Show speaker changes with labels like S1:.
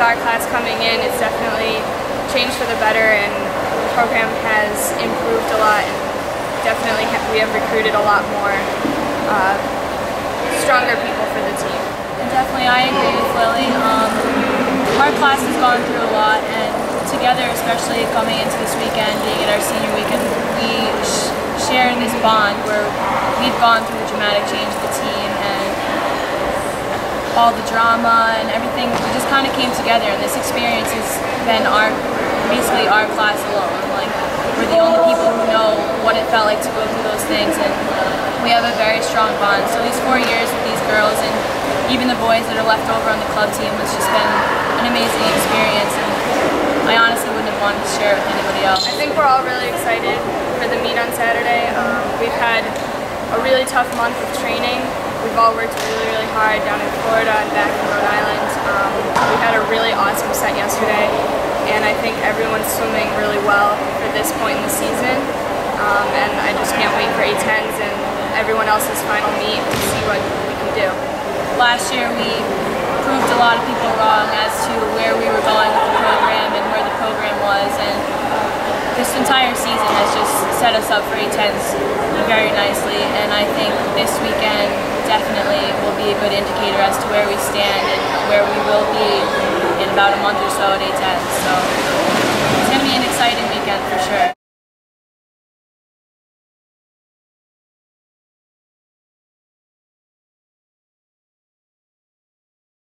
S1: with our class coming in, it's definitely changed for the better and the program has improved a lot and definitely ha we have recruited a lot more uh, stronger people for the team.
S2: And definitely I agree with Lily. Um, our class has gone through a lot and together, especially coming into this weekend, being at our senior weekend, we sh share this bond where we've gone through the dramatic change of the team and all the drama and everything. We just came together, and this experience has been our basically our class alone. Like we're the only people who know what it felt like to go through those things, and we have a very strong bond. So these four years with these girls and even the boys that are left over on the club team has just been an amazing experience. And I honestly wouldn't have wanted to share it with anybody else.
S1: I think we're all really excited for the meet on Saturday. Um, we've had a really tough month of training. We've all worked really, really hard down in Florida and back in Rhode Island. Um, we had a really awesome set yesterday, and I think everyone's swimming really well for this point in the season. Um, and I just can't wait for A10s and everyone else's final meet to see what we can do.
S2: Last year we proved a lot of people wrong as to where we were going with the program and where the program was, and this entire season has just set us up for A10s very nicely, and I think this weekend definitely will a good indicator as to where we stand and where we will be in about a month or so at A10s. So it's going to be an exciting.